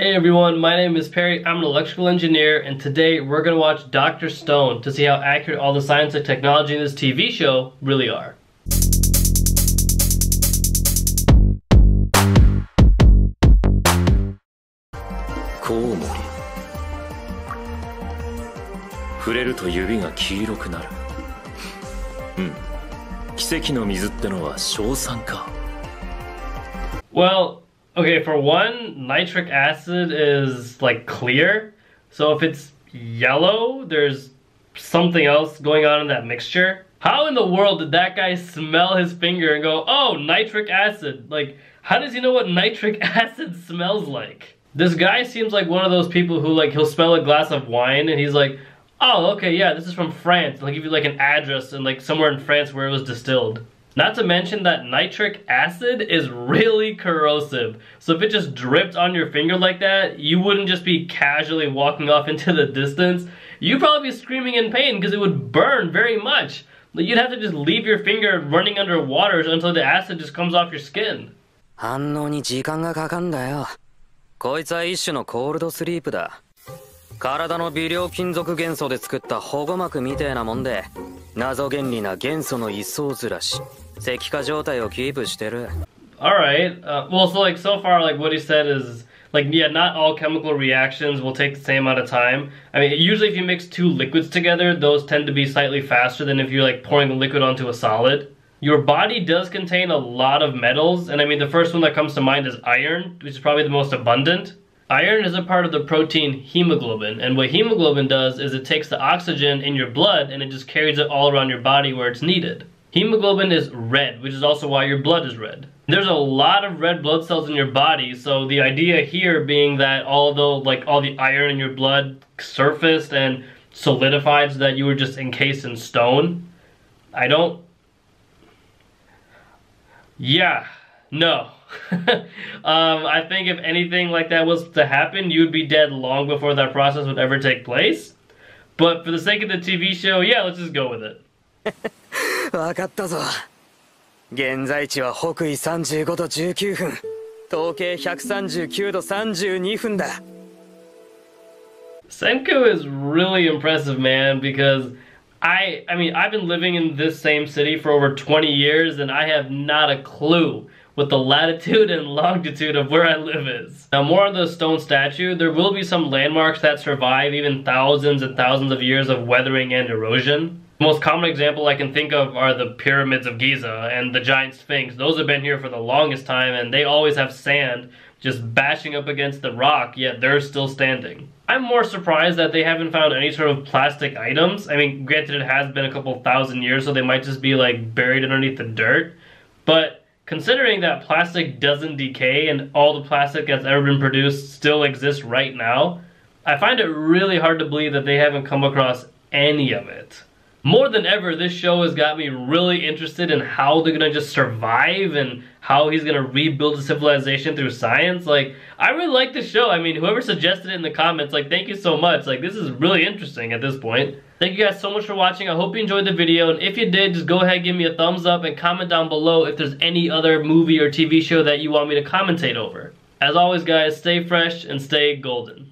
Hey everyone, my name is Pary, I'm an electrical engineer, and today we're going to watch Dr. Stone to see how accurate all the science and technology in this TV show really are. Well, Okay, for one, nitric acid is like clear. So if it's yellow, there's something else going on in that mixture. How in the world did that guy smell his finger and go, oh, nitric acid? Like, how does he know what nitric acid smells like? This guy seems like one of those people who like, he'll smell a glass of wine and he's like, oh, okay, yeah, this is from France. He'll give you like an address and like somewhere in France where it was distilled. Not to mention that nitric acid is really corrosive. So if it just dripped on your finger like that, you wouldn't just be casually walking off into the distance. You'd probably be screaming in pain because it would burn very much. You'd have to just leave your finger running under water until the acid just comes off your skin. 反応に時間がかかんだよ。こいつは一種のコールドスリープだ。体の微量金属元素で作った保護膜みたいなもんで、 謎原理な元素の一層ずらし。石化状態をキープしてる。Alright, uh, well so like so far like what he said is like yeah not all chemical reactions will take the same amount of time i mean usually if you mix two liquids together those tend to be slightly faster than if you're like pouring a liquid onto a solid your body does contain a lot of metals and i mean the first one that comes to mind is iron which is probably the most abundant iron is a part of the protein hemoglobin and what hemoglobin does is it takes the oxygen in your blood and it just carries it all around your body where it's needed Hemoglobin is red, which is also why your blood is red. There's a lot of red blood cells in your body, so the idea here being that although like all the iron in your blood surfaced and solidified so that you were just encased in stone, I don't... Yeah, no. um, I think if anything like that was to happen, you would be dead long before that process would ever take place. But for the sake of the TV show, yeah, let's just go with it. 分かったぞ現在地は北緯35度19分統計139度32分だ Senku is really impressive man because I I mean I've been living in this same city for over 20 years and I have not a clue what the latitude and longitude of where I live is. Now, more on the stone statue, there will be some landmarks that survive even thousands and thousands of years of weathering and erosion. The most common example I can think of are the pyramids of Giza and the giant sphinx. Those have been here for the longest time and they always have sand just bashing up against the rock, yet they're still standing. I'm more surprised that they haven't found any sort of plastic items. I mean, granted it has been a couple thousand years, so they might just be like buried underneath the dirt. But considering that plastic doesn't decay and all the plastic that's ever been produced still exists right now, I find it really hard to believe that they haven't come across any of it. More than ever, this show has got me really interested in how they're gonna just survive and how he's gonna rebuild a civilization through science. Like, I really like this show. I mean, whoever suggested it in the comments, like, thank you so much. Like, this is really interesting at this point. Thank you guys so much for watching. I hope you enjoyed the video. And if you did, just go ahead give me a thumbs up and comment down below if there's any other movie or TV show that you want me to commentate over. As always, guys, stay fresh and stay golden.